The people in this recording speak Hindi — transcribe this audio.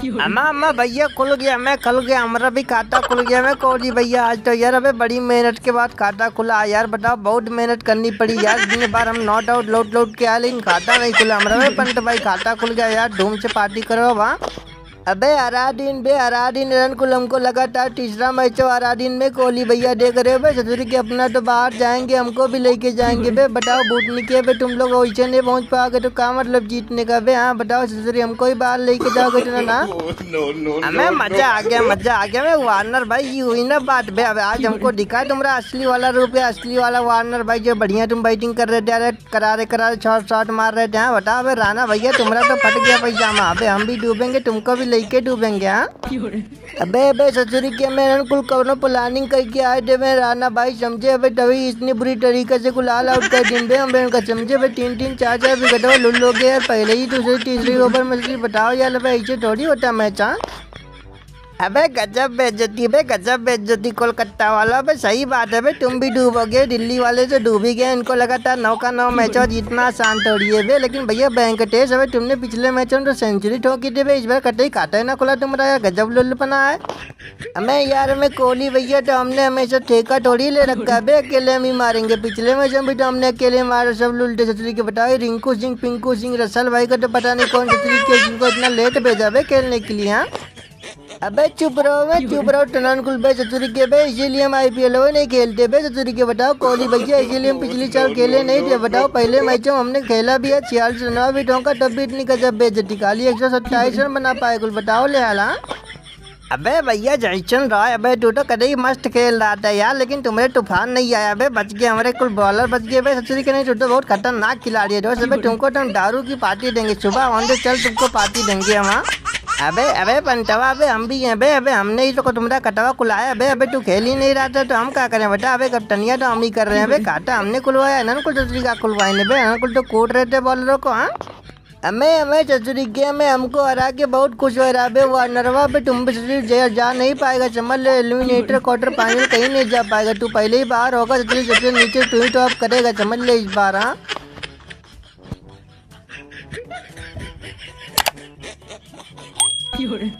अम्मा अम्मा भैया खुल गया, मैं खुल गया, हमारा भी खाता खुल गया, मैं कोहली भैया, आज तो यार अबे बड़ी मेहनत के बाद खाता खुला, यार बताओ, बहुत मेहनत करनी पड़ी, यार दिन बार हम नॉट आउट लौट लौट के आए लेकिन खाता नहीं खुला, हमारा पंत भाई खाता खुल गया, यार धूम से पार्टी करो वहाँ अबे अरादीन बे अरादीन रनकुल हमको लगातार तीसरा मैच हो अरादीन में कोहली भैया देख रहे हो बे ससुरी के अपना तो बाहर जाएँगे हमको भी लेके जाएँगे बे बताओ बूटनी के बे तुम लोग वैसे नहीं पहुँच पाओगे तो क्या मतलब जीतने का बे हाँ बताओ ससुरी हमको ही बाहर लेके जाओगे तो ना? हमें मज़ा आ गया मज़ा आ गया मैं वार्नर भाई ये हुई ना बात बे अब आज हमको दिखा तुम्हारा असली वाला रूप है असली वाला वार्नर भाई जो बढ़िया तुम बैटिंग कर रहे थे अरे करारे करारे शॉर्ट शॉर्ट मार रहे थे हाँ बताओ भाई राना भैया तुम्हारा तो फट गया पैजामा अबे हम भी डूबेंगे तुमको भी लेके डूबेंगे हाँ? अबे अबे, ससुरी के मैं कुल कवनो प्लानिंग करके आए थे मैं राना भाई समझे, अबे तभी इतनी बुरी तरीके से कुल आल आउट कर दिन बे उनका समझे भाई तीन तीन, चार चार, विकेट लुल लोगे यार, पहले ही दूसरी, तीसरी ओवर मछली बताओ यार भाई ऐसे थोड़ी होता मैच हाँ? अबे गजब बेइज्जती बे गजब बेइज्जती, कोलकाता वाला। अबे सही बात है बे तुम भी डूबोगे, दिल्ली वाले से डूब गए, इनको लगातार नौ का नौ मैच जीतना आसान है बे लेकिन भैया वेंकटेश अबे तुमने पिछले मैच में तो सेंचुरी ठोकी थी बे इस बार कटे ही ना खुला तुम्हारा गजब लुल्लपना है। हमें यार, हमें कोहली भैया तो हमने हमेशा ठेका थोड़ी ले रखा है। बे अकेले हम ही मारेंगे, पिछले मैच में भी तो हमने अकेले मारे, सब लुल्टे छतरी के बताओ रिंकू सिंह, पिंकू सिंह, रसल भाई को तो पता नहीं कौन छतरी के इतना लेट भेजा बे खेलने के लिए हाँ? अबे चुप रहो बे चुप रहो टनन कुल बे चतुरी के, बे इसीलिए हम आई आईपीएल में नहीं खेलते, बे चतुरी के, बताओ कोहली भैया, इसीलिए हम पिछली साल खेले नहीं थे, बताओ, पहले मैच हमने खेला भी है, छियालीस रन भी ठोंका, तब भी इतनी गजब बेइज्जती खाली एक सौ सत्ताईस रन बना पाए, कुल बताओ ले हाला अबे भैया, जयचंद रॉय, अबे तू तो कदे मस्त खेल रहा था यार, लेकिन तुम्हारे तूफ़ान नहीं आया, अबे बच गए हमारे कुल बॉलर बच गए भाई ससुरी के नहीं, तू तो बहुत खतरनाक खिलाड़ी है, दोस्त, अबे तुमको तो हम दारू की पार्टी देंगे, सुबह ऑन चल तुमको पार्टी देंगे हम हाँ? अबे अबे पंटवा अबे हम भी हैं बे अबे हमने ही तो तुम्हारा कटवा कुलाया अबे अबे तू खेल ही नहीं रहा था तो हम क्या करें बेटा? अबे कप्टनिया तो हम ही कर रहे हैं अबे काटा हमने खुलवाया ना कुल ससुरी का खुलवाए बे कुल तो कोट रहे थे बॉलरों को हाँ? हमें हमें ससुरी के में हमको हरा के बहुत खुश हो रहा है वो नरवा पे तुम भी ससुरी जा, नहीं पाएगा समझ ले एलिमिनेटर क्वार्टर फाइनल कहीं नहीं जा पाएगा तू पहले ही बाहर होगा ससुरी सबसे नीचे तू ही टॉप करेगा समझ ले इस बार हाँ? 有人